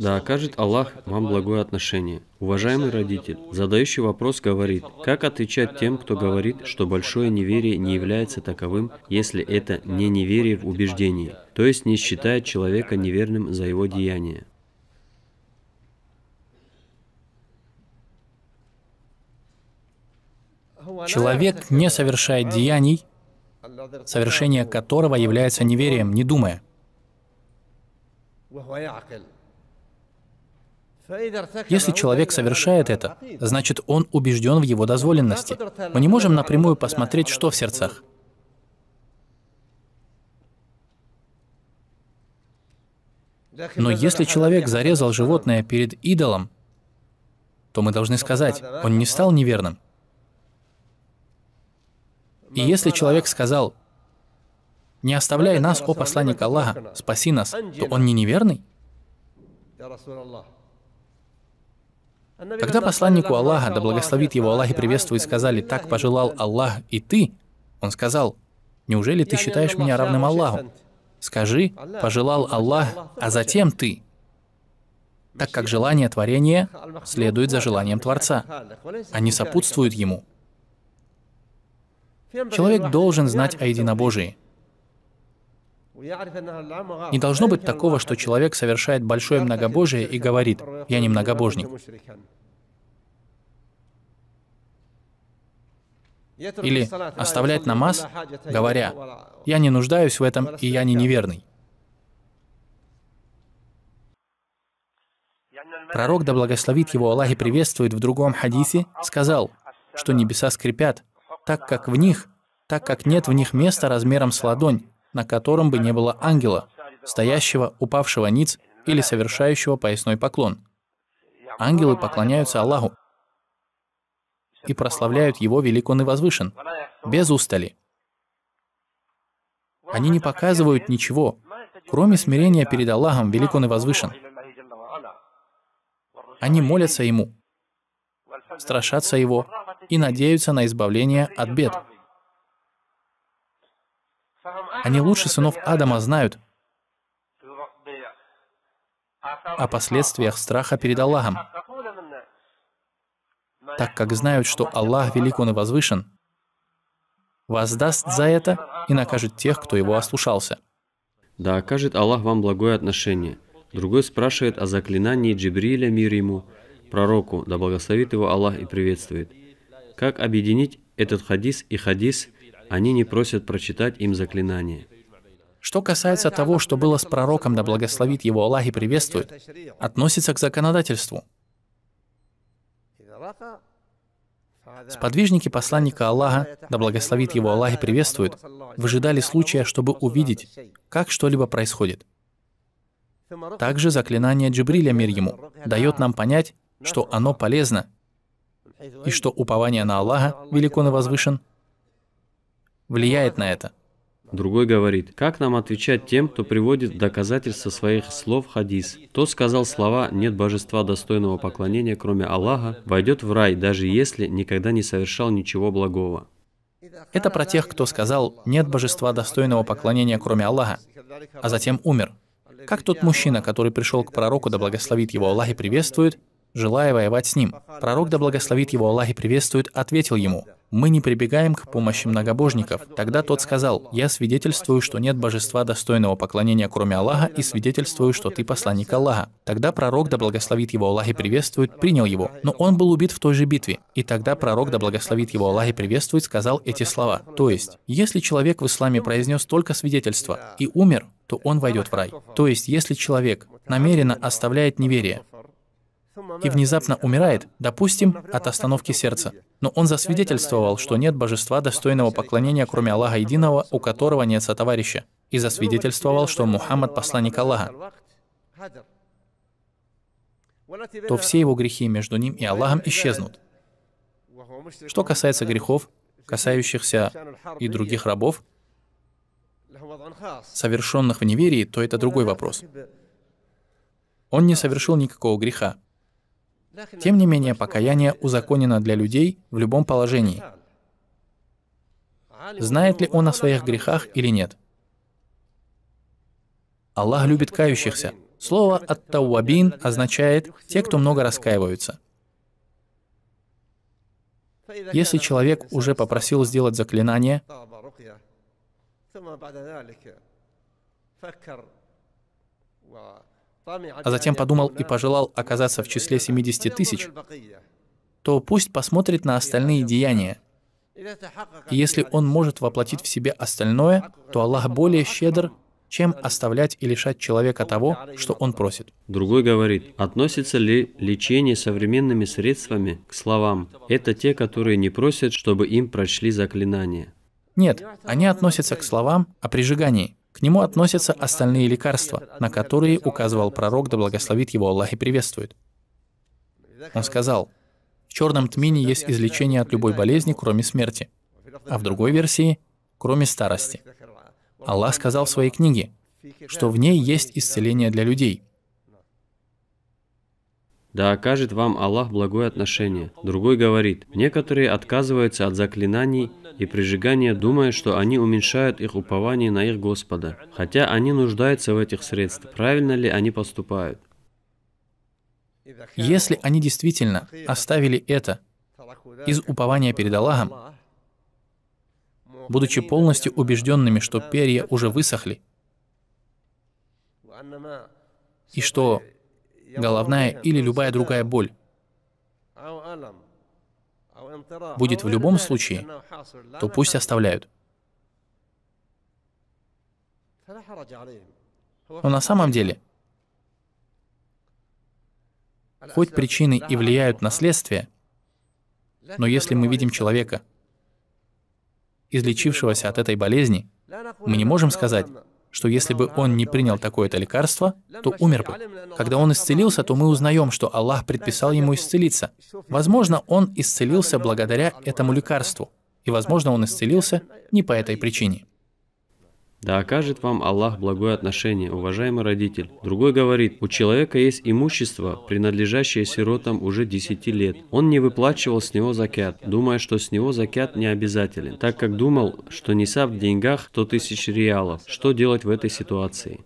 Да окажет Аллах вам благое отношение. Уважаемый родитель, задающий вопрос говорит, как отвечать тем, кто говорит, что большое неверие не является таковым, если это не неверие в убеждении, то есть не считает человека неверным за его деяния. Человек не совершает деяний, совершение которого является неверием, не думая. Если человек совершает это, значит он убежден в его дозволенности. Мы не можем напрямую посмотреть, что в сердцах. Но если человек зарезал животное перед идолом, то мы должны сказать, он не стал неверным. И если человек сказал, «Не оставляй нас, о посланник Аллаха, спаси нас», то он не неверный? Когда посланнику Аллаха, да благословит его Аллах и приветствует, сказали, «Так пожелал Аллах и ты», он сказал, «Неужели ты считаешь меня равным Аллаху?» Скажи, «Пожелал Аллах, а затем ты», так как желание творения следует за желанием Творца, они сопутствуют ему. Человек должен знать о единобожии. Не должно быть такого, что человек совершает большое многобожие и говорит, «Я не многобожник». Или оставлять намаз, говоря, «Я не нуждаюсь в этом, и я не неверный». Пророк, да благословит его Аллах и приветствует в другом хадисе, сказал, что небеса скрипят, так как в них, так как нет в них места размером с ладонь, на котором бы не было ангела, стоящего, упавшего ниц или совершающего поясной поклон. Ангелы поклоняются Аллаху и прославляют Его велик Он и возвышен, без устали. Они не показывают ничего, кроме смирения перед Аллахом, велик Он и возвышен. Они молятся Ему, страшатся Его и надеются на избавление от бед. Они лучше сынов Адама знают о последствиях страха перед Аллахом, так как знают, что Аллах велик Он и возвышен, воздаст за это и накажет тех, кто его ослушался. Да окажет Аллах вам благое отношение. Другой спрашивает о заклинании Джибриля, мир ему, пророку, да благословит его Аллах и приветствует. Как объединить этот хадис и хадис – они не просят прочитать им заклинание. Что касается того, что было с пророком, да благословит его Аллах и приветствует, относится к законодательству. Сподвижники посланника Аллаха, да благословит его Аллах и приветствует, выжидали случая, чтобы увидеть, как что-либо происходит. Также заклинание Джибриля, мир ему, дает нам понять, что оно полезно, и что упование на Аллаха, велик он и возвышен, влияет на это. Другой говорит, как нам отвечать тем, кто приводит доказательства своих слов хадис? Тот сказал слова «нет божества достойного поклонения, кроме Аллаха», войдет в рай, даже если никогда не совершал ничего благого. Это про тех, кто сказал «нет божества достойного поклонения, кроме Аллаха», а затем умер. Как тот мужчина, который пришел к пророку, да благословит его Аллах и приветствует, желая воевать с ним. Пророк, да благословит его Аллах и приветствует, ответил ему – мы не прибегаем к помощи многобожников. Тогда тот сказал, «Я свидетельствую, что нет божества достойного поклонения, кроме Аллаха, и свидетельствую, что ты посланник Аллаха». Тогда пророк, да благословит его Аллах и приветствует, принял его, но он был убит в той же битве. И тогда пророк, да благословит его Аллах и приветствует, сказал эти слова. То есть, если человек в исламе произнес только свидетельство и умер, то он войдет в рай. То есть, если человек намеренно оставляет неверие, и внезапно умирает, допустим, от остановки сердца. Но он засвидетельствовал, что нет божества достойного поклонения, кроме Аллаха единого, у которого нет сотоварища, и засвидетельствовал, что Мухаммад – посланник Аллаха, то все его грехи между ним и Аллахом исчезнут. Что касается грехов, касающихся и других рабов, совершенных в неверии, то это другой вопрос. Он не совершил никакого греха, тем не менее, покаяние узаконено для людей в любом положении. Знает ли он о своих грехах или нет? Аллах любит кающихся. Слово «ат-тауабин» означает «те, кто много раскаиваются». Если человек уже попросил сделать заклинание, а затем подумал и пожелал оказаться в числе 70 тысяч, то пусть посмотрит на остальные деяния. И если он может воплотить в себе остальное, то Аллах более щедр, чем оставлять и лишать человека того, что он просит. Другой говорит, относится ли лечение современными средствами к словам? Это те, которые не просят, чтобы им прочли заклинание. Нет, они относятся к словам о прижигании. К нему относятся остальные лекарства, на которые указывал пророк, да благословит его Аллах и приветствует. Он сказал, в черном тмине есть излечение от любой болезни, кроме смерти. А в другой версии — кроме старости. Аллах сказал в своей книге, что в ней есть исцеление для людей. Да окажет вам Аллах благое отношение. Другой говорит, некоторые отказываются от заклинаний и прижигания, думая, что они уменьшают их упование на их Господа, хотя они нуждаются в этих средствах. Правильно ли они поступают? Если они действительно оставили это из упования перед Аллахом, будучи полностью убежденными, что перья уже высохли, и что головная или любая другая боль. будет в любом случае, то пусть оставляют. Но на самом деле, хоть причины и влияют на следствие, но если мы видим человека, излечившегося от этой болезни, мы не можем сказать, что если бы он не принял такое-то лекарство, то умер бы. Когда он исцелился, то мы узнаем, что Аллах предписал ему исцелиться. Возможно, он исцелился благодаря этому лекарству, и, возможно, он исцелился не по этой причине. Да окажет вам Аллах благое отношение, уважаемый родитель. Другой говорит, у человека есть имущество, принадлежащее сиротам уже 10 лет. Он не выплачивал с него закят, думая, что с него закят не обязателен, так как думал, что нисаб в деньгах 100 тысяч реалов. Что делать в этой ситуации?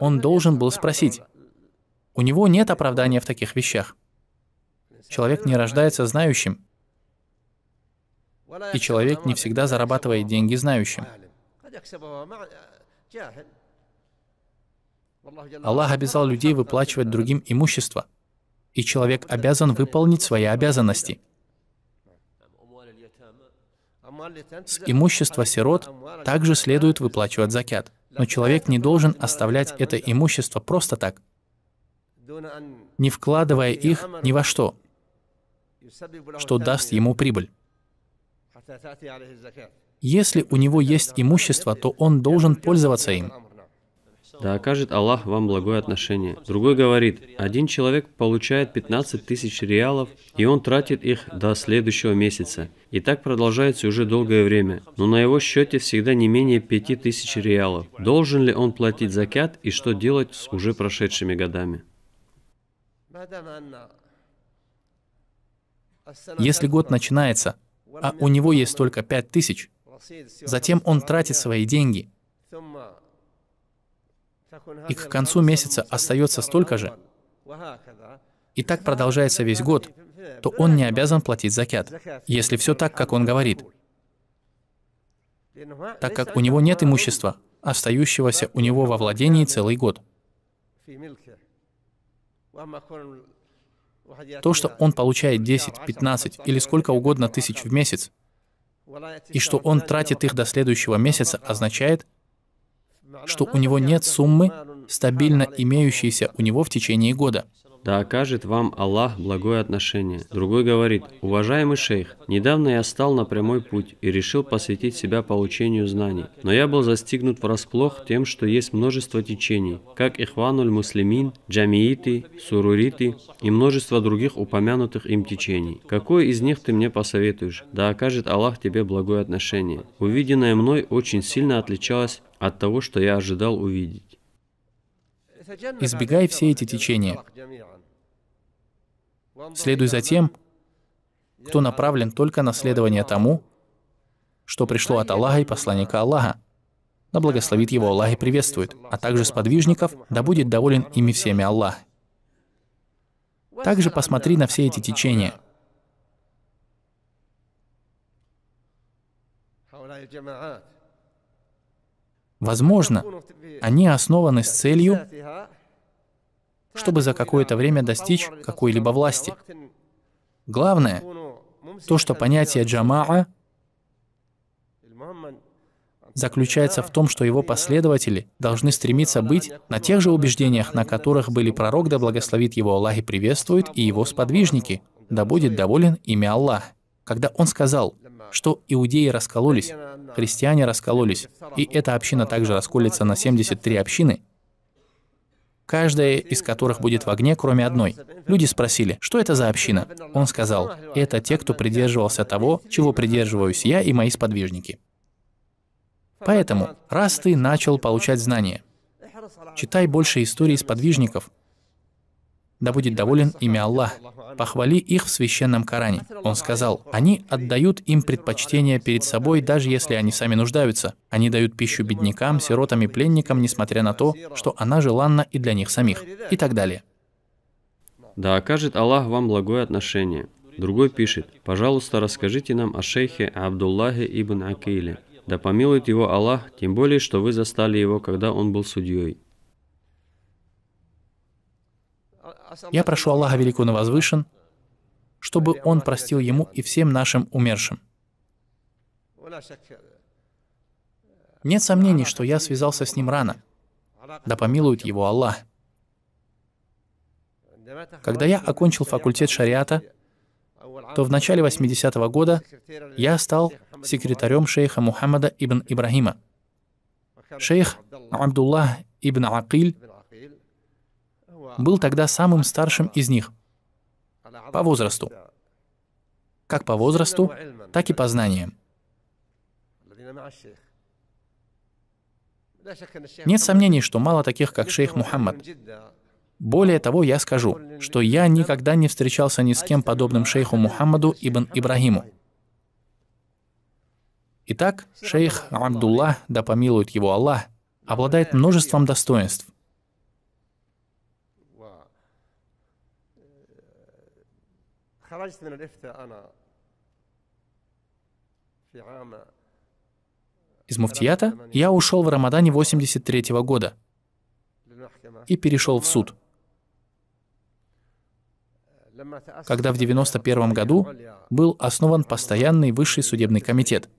Он должен был спросить. У него нет оправдания в таких вещах. Человек не рождается знающим, и человек не всегда зарабатывает деньги знающим. Аллах обязал людей выплачивать другим имущество, и человек обязан выполнить свои обязанности. С имущества сирот также следует выплачивать закят, но человек не должен оставлять это имущество просто так, не вкладывая их ни во что что даст ему прибыль. Если у него есть имущество, то он должен пользоваться им. Да окажет Аллах вам благое отношение. Другой говорит, один человек получает 15 тысяч реалов, и он тратит их до следующего месяца. И так продолжается уже долгое время. Но на его счете всегда не менее 5 тысяч реалов. Должен ли он платить закят и что делать с уже прошедшими годами? Если год начинается, а у него есть только пять тысяч, затем он тратит свои деньги, и к концу месяца остается столько же, и так продолжается весь год, то он не обязан платить закят, если все так, как он говорит, так как у него нет имущества, остающегося у него во владении целый год. То, что он получает 10, 15 или сколько угодно тысяч в месяц, и что он тратит их до следующего месяца, означает, что у него нет суммы, стабильно имеющейся у него в течение года. Да окажет вам Аллах благое отношение. Другой говорит, уважаемый шейх, недавно я стал на прямой путь и решил посвятить себя получению знаний. Но я был застигнут врасплох тем, что есть множество течений, как Ихвануль Муслимин, Джамииты, Суруриты и множество других упомянутых им течений. Какое из них ты мне посоветуешь? Да окажет Аллах тебе благое отношение. Увиденное мной очень сильно отличалось от того, что я ожидал увидеть. Избегай все эти течения. Следуй за тем, кто направлен только на следование тому, что пришло от Аллаха и посланника Аллаха. Да благословит его Аллах и приветствует, а также сподвижников, да будет доволен ими всеми Аллах. Также посмотри на все эти течения. Возможно, они основаны с целью, чтобы за какое-то время достичь какой-либо власти. Главное, то, что понятие джамаа заключается в том, что его последователи должны стремиться быть на тех же убеждениях, на которых были пророк, да благословит его Аллах и приветствует, и его сподвижники, да будет доволен имя Аллах. Когда он сказал, что иудеи раскололись, христиане раскололись, и эта община также расколется на 73 общины, каждая из которых будет в огне, кроме одной. Люди спросили, что это за община? Он сказал, это те, кто придерживался того, чего придерживаюсь я и мои сподвижники. Поэтому, раз ты начал получать знания, читай больше историй сподвижников, да будет доволен имя Аллах. Похвали их в священном Коране. Он сказал, они отдают им предпочтение перед собой, даже если они сами нуждаются. Они дают пищу беднякам, сиротам и пленникам, несмотря на то, что она желанна и для них самих. И так далее. Да окажет Аллах вам благое отношение. Другой пишет, пожалуйста, расскажите нам о шейхе Абдуллахе ибн Акиле. Да помилует его Аллах, тем более, что вы застали его, когда он был судьей. Я прошу Аллаха Великого на возвышен, чтобы Он простил ему и всем нашим умершим. Нет сомнений, что я связался с ним рано. Да помилует его Аллах. Когда я окончил факультет шариата, то в начале 80-го года я стал секретарем шейха Мухаммада ибн Ибрахима. Шейх Абдуллах ибн Акиль был тогда самым старшим из них по возрасту. Как по возрасту, так и по знаниям. Нет сомнений, что мало таких, как шейх Мухаммад. Более того, я скажу, что я никогда не встречался ни с кем подобным шейху Мухаммаду ибн Ибрахиму. Итак, шейх Абдуллах, да помилует его Аллах, обладает множеством достоинств – خرجت من الإفتاء أنا في عام Из муфтията я ушел в Рамадане 83 -го года и перешел в суд. Когда в 91 году был основан постоянный высший судебный комитет,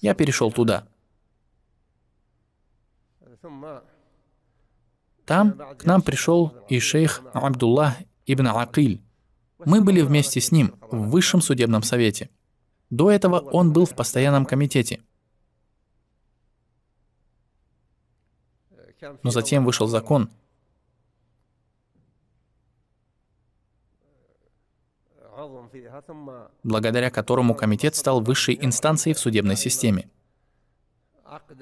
я перешел туда. Там к нам пришел и шейх Абдуллах ибн Акиль, мы были вместе с ним в Высшем судебном совете. До этого он был в постоянном комитете. Но затем вышел закон, благодаря которому комитет стал высшей инстанцией в судебной системе.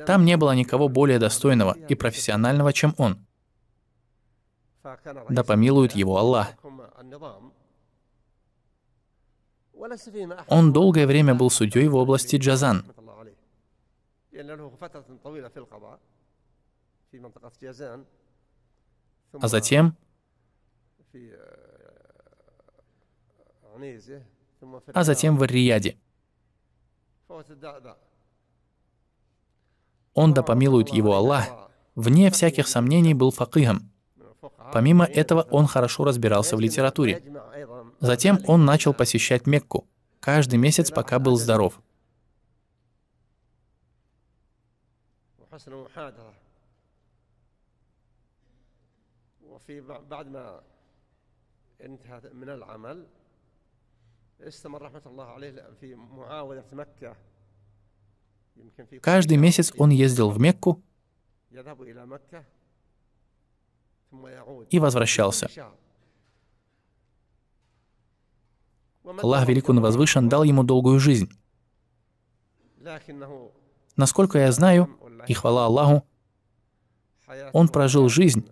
Там не было никого более достойного и профессионального, чем он. Да помилует его Аллах. Он долгое время был судьей в области Джазан. А затем а затем в Рияде. Он, да помилует его Аллах, вне всяких сомнений был факихом. Помимо этого, он хорошо разбирался в литературе. Затем он начал посещать Мекку каждый месяц, пока был здоров. Каждый месяц он ездил в Мекку и возвращался. Аллах Велик Он Возвышен дал ему долгую жизнь. Насколько я знаю, и хвала Аллаху, он прожил жизнь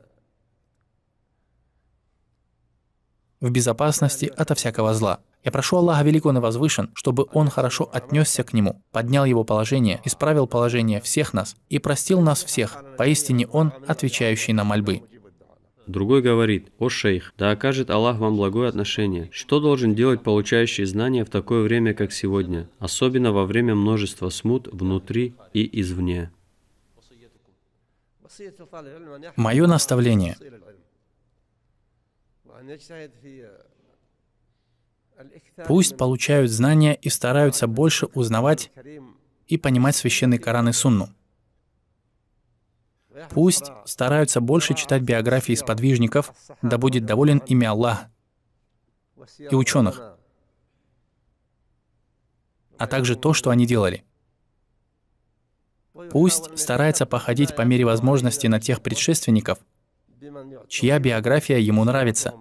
в безопасности ото всякого зла. Я прошу Аллаха Великого и Возвышен, чтобы Он хорошо отнесся к нему, поднял его положение, исправил положение всех нас и простил нас всех. Поистине Он, отвечающий на мольбы. Другой говорит, «О шейх, да окажет Аллах вам благое отношение. Что должен делать получающий знания в такое время, как сегодня, особенно во время множества смут внутри и извне?» Мое наставление Пусть получают знания и стараются больше узнавать и понимать священный Коран и Сунну. Пусть стараются больше читать биографии сподвижников, да будет доволен ими Аллах и ученых, а также то, что они делали. Пусть старается походить по мере возможности на тех предшественников, чья биография ему нравится.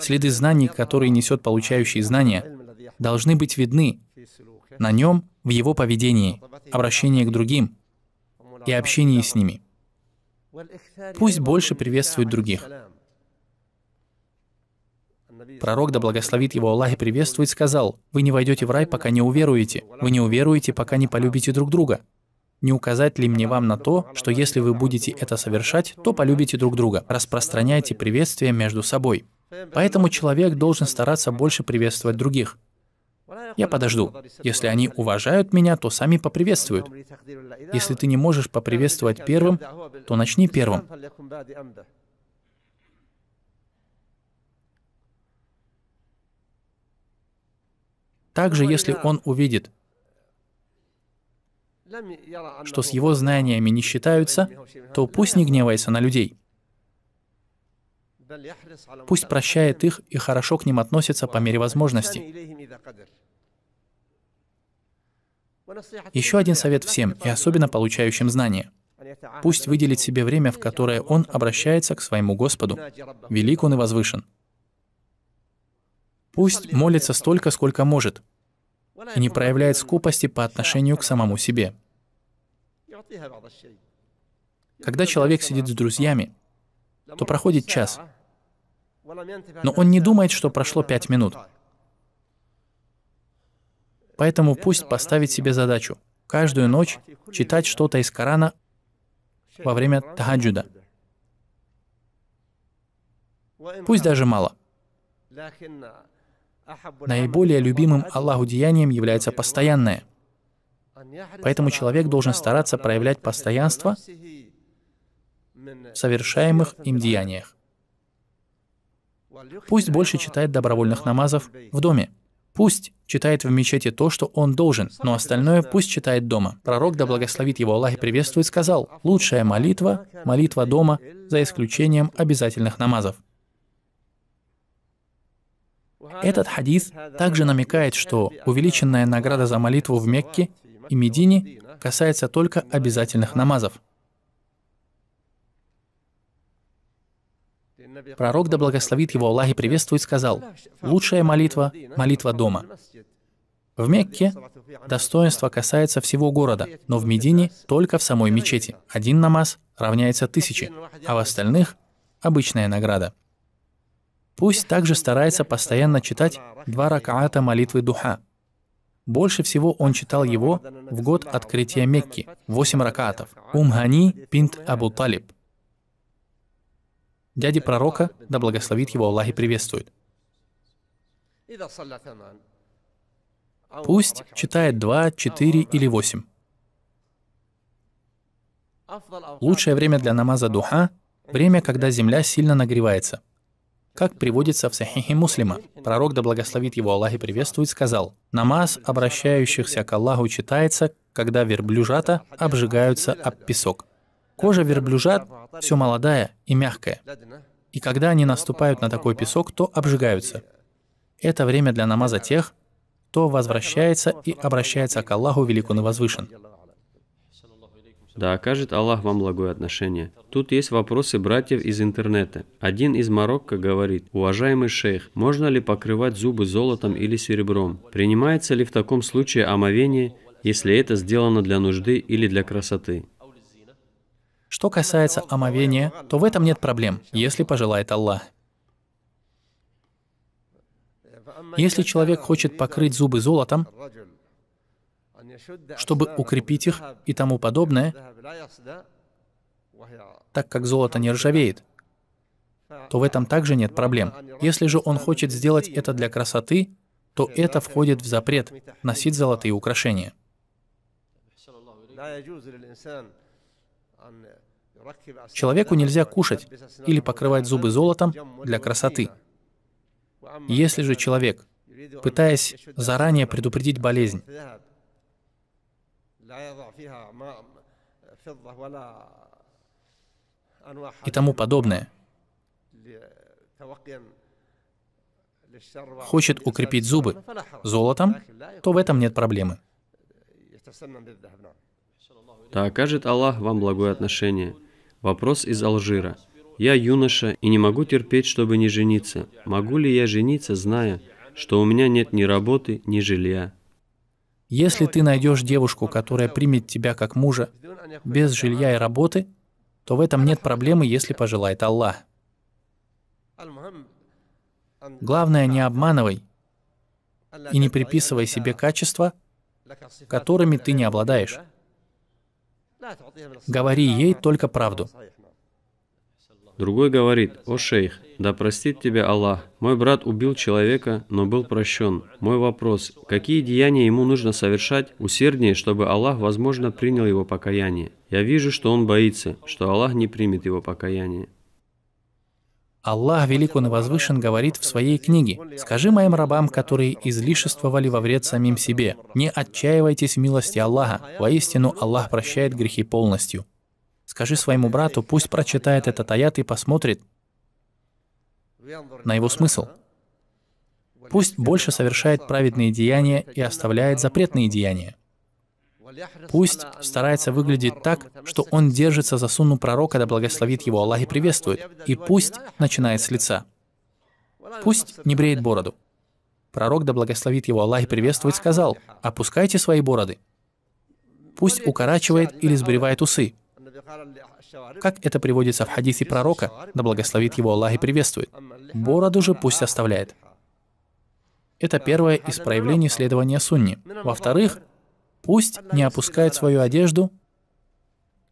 Следы знаний, которые несет получающий знания, должны быть видны на нем в его поведении, обращении к другим и общении с ними. Пусть больше приветствует других. Пророк, да благословит его Аллах и приветствует, сказал, «Вы не войдете в рай, пока не уверуете. Вы не уверуете, пока не полюбите друг друга. Не указать ли мне вам на то, что если вы будете это совершать, то полюбите друг друга? Распространяйте приветствие между собой». Поэтому человек должен стараться больше приветствовать других. Я подожду. Если они уважают меня, то сами поприветствуют. Если ты не можешь поприветствовать первым, то начни первым. Также, если он увидит, что с его знаниями не считаются, то пусть не гневается на людей. Пусть прощает их и хорошо к ним относится по мере возможности. Еще один совет всем, и особенно получающим знания. Пусть выделит себе время, в которое он обращается к своему Господу. Велик он и возвышен. Пусть молится столько, сколько может, и не проявляет скупости по отношению к самому себе. Когда человек сидит с друзьями, то проходит час, но он не думает, что прошло пять минут. Поэтому пусть поставит себе задачу каждую ночь читать что-то из Корана во время тахаджуда. Пусть даже мало. Наиболее любимым Аллаху деянием является постоянное. Поэтому человек должен стараться проявлять постоянство в совершаемых им деяниях. Пусть больше читает добровольных намазов в доме. Пусть читает в мечети то, что он должен, но остальное пусть читает дома. Пророк, да благословит его Аллах и приветствует, сказал, «Лучшая молитва – молитва дома, за исключением обязательных намазов». Этот хадис также намекает, что увеличенная награда за молитву в Мекке и Медине касается только обязательных намазов. Пророк, да благословит его Аллах и приветствует, сказал, «Лучшая молитва – молитва дома». В Мекке достоинство касается всего города, но в Медине только в самой мечети. Один намаз равняется тысяче, а в остальных – обычная награда. Пусть также старается постоянно читать два ракаата молитвы духа. Больше всего он читал его в год открытия Мекки, восемь ракаатов. Умгани бинт Абу Талиб дяди пророка, да благословит его Аллах и приветствует. Пусть читает два, четыре или восемь. Лучшее время для намаза духа — время, когда земля сильно нагревается. Как приводится в Сахихе Муслима, пророк, да благословит его Аллах и приветствует, сказал, «Намаз обращающихся к Аллаху читается, когда верблюжата обжигаются об песок». Кожа верблюжат все молодая и мягкая. И когда они наступают на такой песок, то обжигаются. Это время для намаза тех, кто возвращается и обращается к Аллаху Великун и Возвышен. Да окажет Аллах вам благое отношение. Тут есть вопросы братьев из интернета. Один из Марокко говорит, «Уважаемый шейх, можно ли покрывать зубы золотом или серебром? Принимается ли в таком случае омовение, если это сделано для нужды или для красоты?» Что касается омовения, то в этом нет проблем, если пожелает Аллах. Если человек хочет покрыть зубы золотом, чтобы укрепить их и тому подобное, так как золото не ржавеет, то в этом также нет проблем. Если же он хочет сделать это для красоты, то это входит в запрет носить золотые украшения. Человеку нельзя кушать или покрывать зубы золотом для красоты. Если же человек, пытаясь заранее предупредить болезнь, и тому подобное, хочет укрепить зубы золотом, то в этом нет проблемы. Да окажет Аллах вам благое отношение. Вопрос из Алжира. Я юноша и не могу терпеть, чтобы не жениться. Могу ли я жениться, зная, что у меня нет ни работы, ни жилья? Если ты найдешь девушку, которая примет тебя как мужа, без жилья и работы, то в этом нет проблемы, если пожелает Аллах. Главное, не обманывай и не приписывай себе качества, которыми ты не обладаешь. Говори ей только правду. Другой говорит, «О шейх, да простит тебя Аллах, мой брат убил человека, но был прощен. Мой вопрос, какие деяния ему нужно совершать усерднее, чтобы Аллах, возможно, принял его покаяние? Я вижу, что он боится, что Аллах не примет его покаяние». Аллах Велик Он и Возвышен говорит в своей книге, «Скажи моим рабам, которые излишествовали во вред самим себе, не отчаивайтесь в милости Аллаха, воистину Аллах прощает грехи полностью». Скажи своему брату, пусть прочитает этот аят и посмотрит на его смысл. Пусть больше совершает праведные деяния и оставляет запретные деяния. Пусть старается выглядеть так, что он держится за сунну пророка, да благословит его Аллах и приветствует. И пусть начинает с лица. Пусть не бреет бороду. Пророк, да благословит его Аллах и приветствует, сказал, «Опускайте свои бороды». Пусть укорачивает или сбривает усы. Как это приводится в хадисе пророка, да благословит его Аллах и приветствует. Бороду же пусть оставляет. Это первое из проявлений следования сунни. Во-вторых, пусть не опускает свою одежду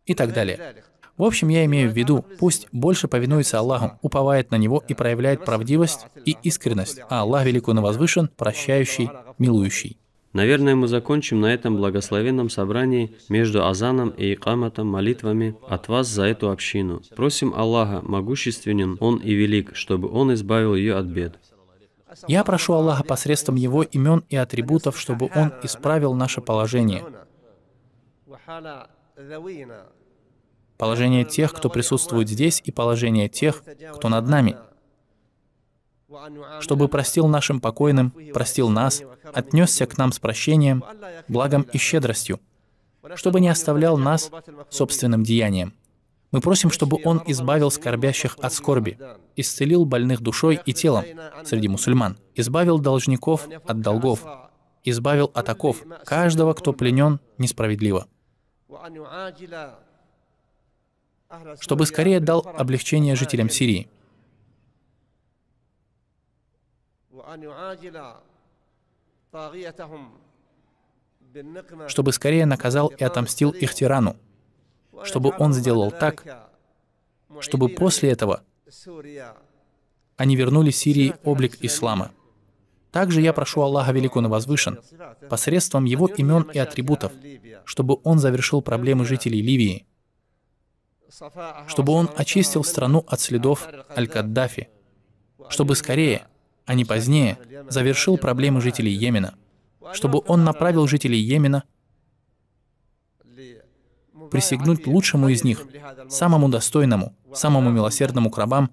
и так далее. В общем, я имею в виду, пусть больше повинуется Аллаху, уповает на Него и проявляет правдивость и искренность, а Аллах велик и возвышен, прощающий, милующий. Наверное, мы закончим на этом благословенном собрании между азаном и икаматом молитвами от вас за эту общину. Просим Аллаха, могущественен Он и велик, чтобы Он избавил ее от бед. Я прошу Аллаха посредством Его имен и атрибутов, чтобы Он исправил наше положение. Положение тех, кто присутствует здесь, и положение тех, кто над нами. Чтобы простил нашим покойным, простил нас, отнесся к нам с прощением, благом и щедростью, чтобы не оставлял нас собственным деянием. Мы просим, чтобы Он избавил скорбящих от скорби, исцелил больных душой и телом среди мусульман, избавил должников от долгов, избавил от оков каждого, кто пленен несправедливо, чтобы скорее дал облегчение жителям Сирии, чтобы скорее наказал и отомстил их тирану, чтобы он сделал так, чтобы после этого они вернули Сирии облик ислама. Также я прошу Аллаха Великого Возвышен посредством его имен и атрибутов, чтобы он завершил проблемы жителей Ливии, чтобы он очистил страну от следов Аль-Каддафи, чтобы скорее, а не позднее, завершил проблемы жителей Йемена, чтобы он направил жителей Йемена присягнуть лучшему из них, самому достойному, самому милосердному к рабам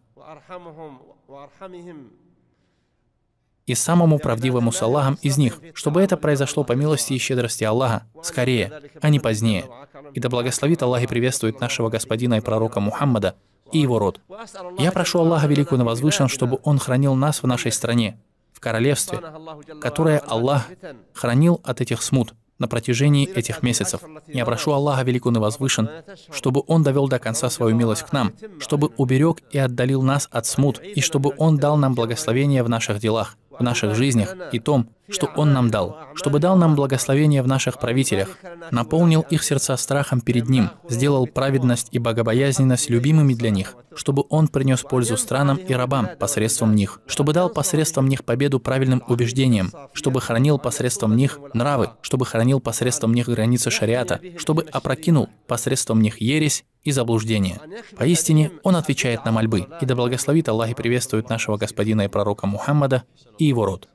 и самому правдивому с Аллахом из них, чтобы это произошло по милости и щедрости Аллаха, скорее, а не позднее. И да благословит Аллах и приветствует нашего Господина и пророка Мухаммада и его род. Я прошу Аллаха Великого Возвышен, чтобы Он хранил нас в нашей стране, в королевстве, которое Аллах хранил от этих смут, на протяжении этих месяцев. Я прошу Аллаха Великого и Возвышен, чтобы Он довел до конца свою милость к нам, чтобы уберег и отдалил нас от смут, и чтобы Он дал нам благословение в наших делах. в наших жизнях и том, что Он нам дал, чтобы дал нам благословение в наших правителях, наполнил их сердца страхом перед Ним, сделал праведность и богобоязненность любимыми для них, чтобы Он принес пользу странам и рабам посредством них, чтобы дал посредством них победу правильным убеждениям, чтобы хранил посредством них нравы, чтобы хранил посредством них границы шариата, чтобы опрокинул посредством них ересь и заблуждение. Поистине, Он отвечает на мольбы, и да благословит Аллах и приветствует нашего господина и пророка Мухаммада и его род.